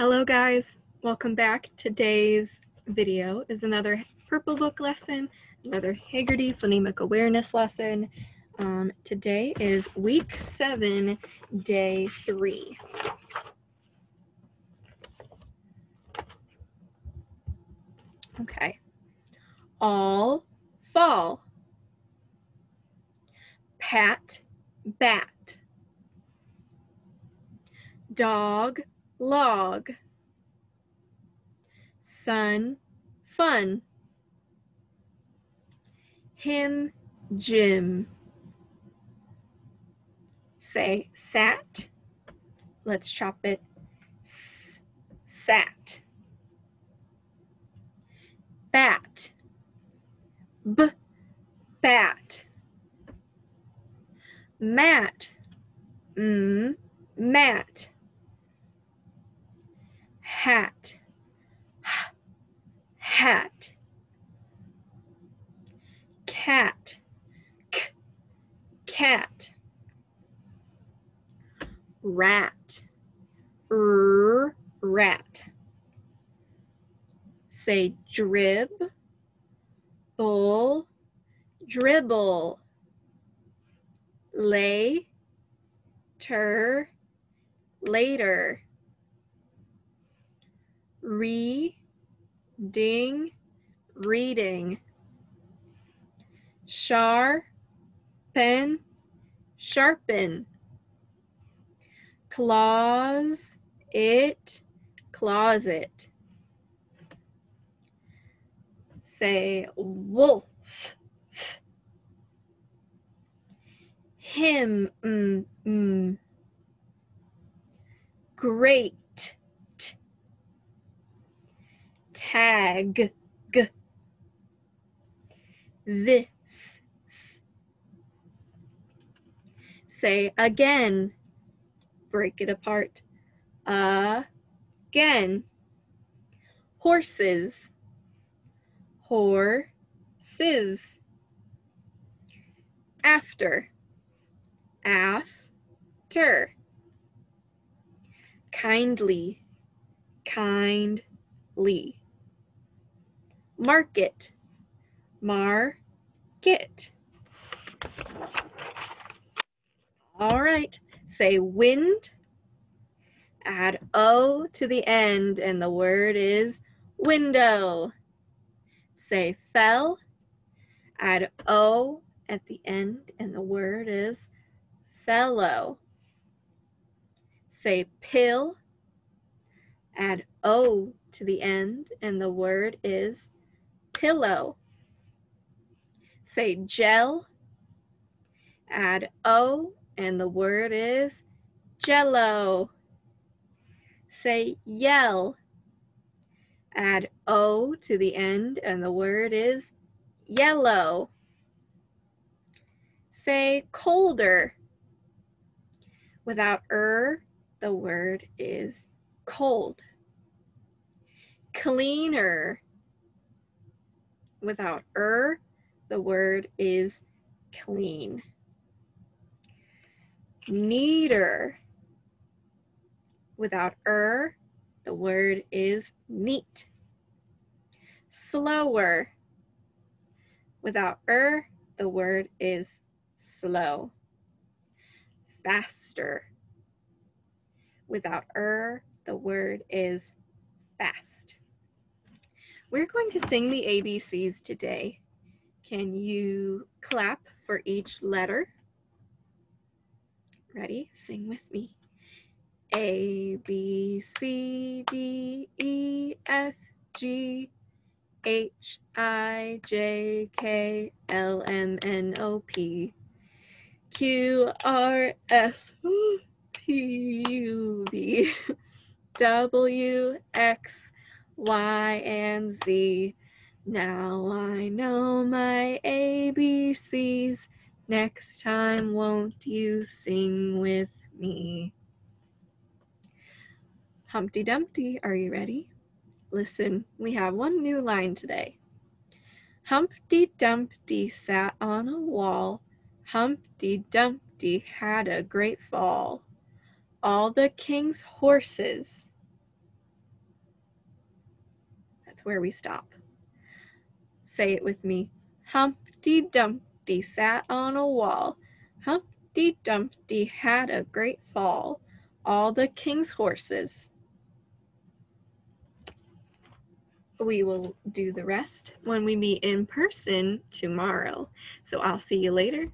Hello guys, welcome back. Today's video is another Purple Book lesson, another Heggerty Phonemic Awareness lesson. Um, today is week seven, day three. Okay. All fall. Pat, bat. Dog, log. Sun, fun. Him, Jim. Say sat. Let's chop it. S sat. Bat. B bat. Mat. Mm, mat hat, hat, cat, K, cat, rat, r, rat. Say drib, bull, dribble, lay, ter, later re, ding, reading. Char, pen, sharpen. Claws, it, closet. Say wolf. Him, mm, mm. Great tag g. This say again. Break it apart. Again. Horses. Horses. After. After. Kindly. Kindly market, market. All right, say wind, add O to the end, and the word is window. Say fell, add O at the end, and the word is fellow. Say pill, add O to the end, and the word is pillow. Say gel, add O, and the word is jello. Say yell, add O to the end, and the word is yellow. Say colder. Without er, the word is cold. Cleaner without er, the word is clean. Neater. Without er, the word is neat. Slower. Without er, the word is slow. Faster. Without er, the word is fast. We're going to sing the ABCs today. Can you clap for each letter? Ready? Sing with me. A, B, C, D, E, F, G, H, I, J, K, L, M, N, O, P, Q, R, S, T, U, V, W, X, Y, and Z. Now I know my ABCs. Next time, won't you sing with me? Humpty Dumpty, are you ready? Listen, we have one new line today. Humpty Dumpty sat on a wall. Humpty Dumpty had a great fall. All the king's horses That's where we stop. Say it with me. Humpty Dumpty sat on a wall. Humpty Dumpty had a great fall. All the king's horses. We will do the rest when we meet in person tomorrow. So I'll see you later.